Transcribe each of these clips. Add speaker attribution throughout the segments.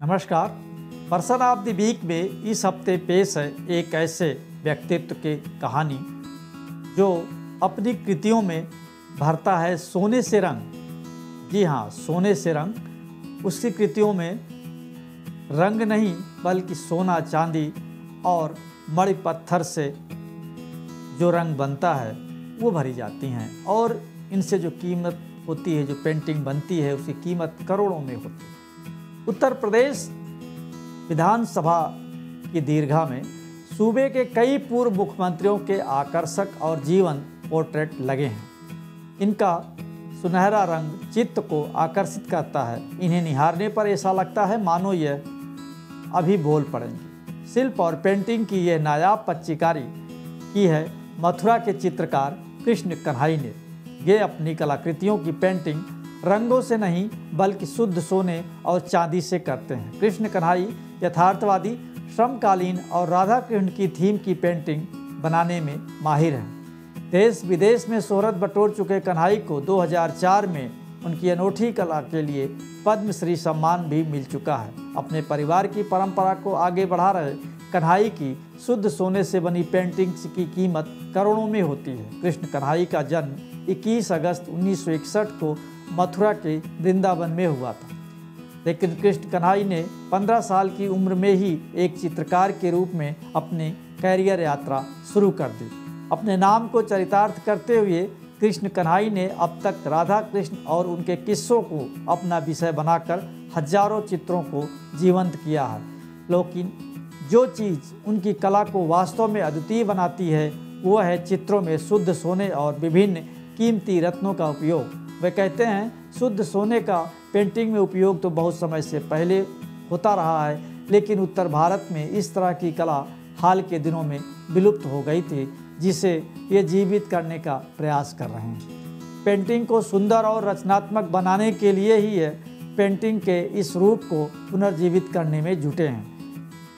Speaker 1: नमस्कार। Person of the week में इस हफ़्ते पेश है एक ऐसे व्यक्तित्व की कहानी, जो अपनी कृतियों में भरता है सोने से रंग। जी हाँ सोने से रंग। उसकी कृतियों में रंग नहीं, बल्कि सोना, चांदी और मणि पत्थर से जो रंग बनता है, वो भरी जाती हैं। और इनसे जो कीमत होती है, जो पेंटिंग बनती है, उसकी कीमत करोड़ों में होती है। उत्तर प्रदेश विधानसभा की दीर्घा में सूबे के कई पूर्व मुख्यमंत्रियों के आकर्षक और जीवन पोर्ट्रेट लगे हैं। इनका सुनहरा रंग चित्त को आकर्षित करता है। इन्हें निहारने पर ऐसा लगता है मानो यह अभी बोल पड़ेंगे। शिल्प और पेंटिंग की यह नायाब पच्चीकारी की है मथुरा के चित्रकार कृष्ण कन्हाई ने। ये अपनी कलाकृतियों की पेंटिंग रंगों से नहीं, बल्कि शुद्ध सोने और चांदी से करते हैं। कृष्ण कन्हाई यथार्थवादी श्रमकालीन और राधा कृष्ण की थीम की पेंटिंग बनाने में माहिर हैं। देश विदेश में शोहरत बटोर चुके कन्हाई को 2004 में उनकी अनोखी कला के लिए पद्मश्री सम्मान भी मिल चुका है। अपने परिवार की परंपरा को आगे बढ़ा रहे कन्हाई की शुद्ध सोने से बनी पेंटिंग्स की कीमत करोड़ों में होती है। कृष्ण कन्हाई का जन्म 21 अगस्त 1961 को मथुरा के वृंदावन में हुआ था। लेकिन कृष्ण कन्हाई ने 15 साल की उम्र में ही एक चित्रकार के रूप में अपनी कैरियर यात्रा शुरू कर दी। अपने नाम को चरितार्थ करते हुए कृष्ण कन्हाई ने अब तक राधा कृष्ण और उनके किस्सों को अपना विषय बनाकर हज़ारों चित्रों को जीवंत किया है। लेकिन जो चीज़ उनकी कला को वास्तव में अद्वितीय बनाती है, वह है चित्रों में शुद्ध सोने और विभिन्न कीमती रत्नों का उपयोग। वे कहते हैं, शुद्ध सोने का पेंटिंग में उपयोग तो बहुत समय से पहले होता रहा है, लेकिन उत्तर भारत में इस तरह की कला हाल के दिनों में विलुप्त हो गई थी, जिसे ये जीवित करने का प्रयास कर रहे हैं। पेंटिंग को सुंदर और रचनात्मक बनाने के लिए ही ये पेंटिंग के इस रूप को पुनर्जीवित करने में जुटे हैं।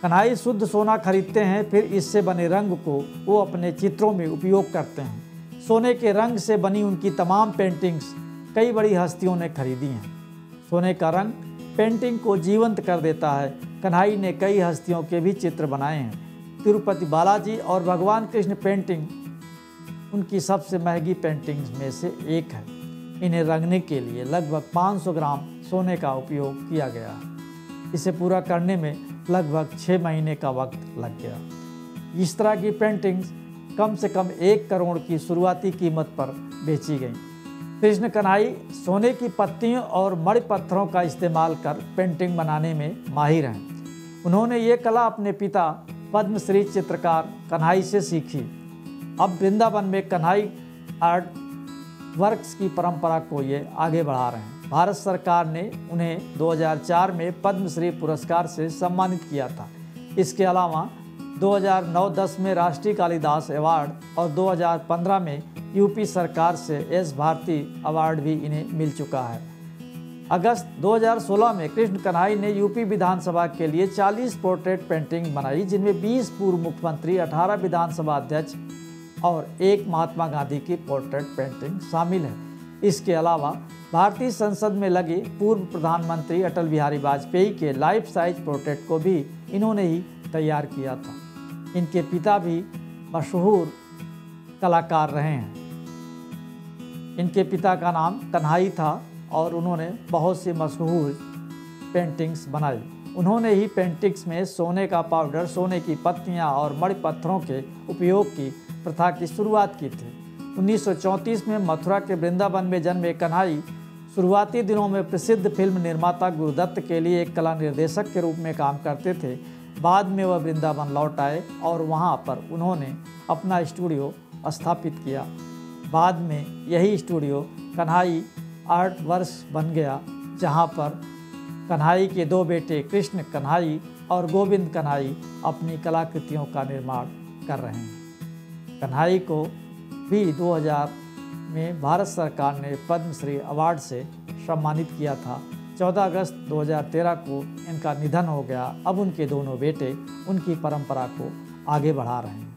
Speaker 1: कन्हाई शुद्ध सोना खरीदते हैं, फिर इससे बने रंग को वो अपने चित्रों में उपयोग करते हैं। सोने के रंग से बनी उनकी तमाम पेंटिंग्स कई बड़ी हस्तियों ने खरीदी हैं। सोने का रंग पेंटिंग को जीवंत कर देता है। कन्हाई ने कई हस्तियों के भी चित्र बनाए हैं। तिरुपति बालाजी और भगवान कृष्ण पेंटिंग उनकी सबसे महँगी पेंटिंग्स में से एक है। इन्हें रंगने के लिए लगभग 500 ग्राम सोने का उपयोग किया गया। इसे पूरा करने में लगभग छः महीने का वक्त लग गया। इस तरह की पेंटिंग्स कम से कम एक करोड़ की शुरुआती कीमत पर बेची गई। कृष्ण कन्हाई सोने की पत्तियों और मणि पत्थरों का इस्तेमाल कर पेंटिंग बनाने में माहिर हैं। उन्होंने ये कला अपने पिता पद्मश्री चित्रकार कन्हाई से सीखी। अब वृंदावन में कन्हाई आर्ट वर्क्स की परंपरा को ये आगे बढ़ा रहे हैं। भारत सरकार ने उन्हें 2004 में पद्मश्री पुरस्कार से सम्मानित किया था। इसके अलावा 2009-10 में राष्ट्रीय कालिदास अवार्ड और 2015 में यूपी सरकार से एस भारती अवार्ड भी इन्हें मिल चुका है। अगस्त 2016 में कृष्ण कन्हाई ने यूपी विधानसभा के लिए 40 पोर्ट्रेट पेंटिंग बनाई, जिनमें 20 पूर्व मुख्यमंत्री 18 विधानसभा अध्यक्ष और एक महात्मा गांधी की पोर्ट्रेट पेंटिंग शामिल है। इसके अलावा भारतीय संसद में लगे पूर्व प्रधानमंत्री अटल बिहारी वाजपेयी के लाइफ साइज़ पोर्ट्रेट को भी इन्होंने ही तैयार किया था। इनके पिता भी मशहूर कलाकार रहे हैं। इनके पिता का नाम कन्हाई था और उन्होंने बहुत सी मशहूर पेंटिंग्स बनाई। उन्होंने ही पेंटिंग्स में सोने का पाउडर, सोने की पत्तियाँ और मणि पत्थरों के उपयोग की प्रथा की शुरुआत की थी। 1934 में मथुरा के वृंदावन में जन्मे कन्हाई शुरुआती दिनों में प्रसिद्ध फ़िल्म निर्माता गुरुदत्त के लिए एक कला निर्देशक के रूप में काम करते थे। बाद में वह वृंदावन लौट आए और वहाँ पर उन्होंने अपना स्टूडियो स्थापित किया। बाद में यही स्टूडियो कन्हाई आर्ट वर्ष बन गया, जहाँ पर कन्हाई के दो बेटे कृष्ण कन्हाई और गोविंद कन्हाई अपनी कलाकृतियों का निर्माण कर रहे हैं। कन्हाई को भी 2000 में भारत सरकार ने पद्मश्री अवार्ड से सम्मानित किया था। 14 अगस्त 2013 को इनका निधन हो गया। अब उनके दोनों बेटे उनकी परंपरा को आगे बढ़ा रहे हैं।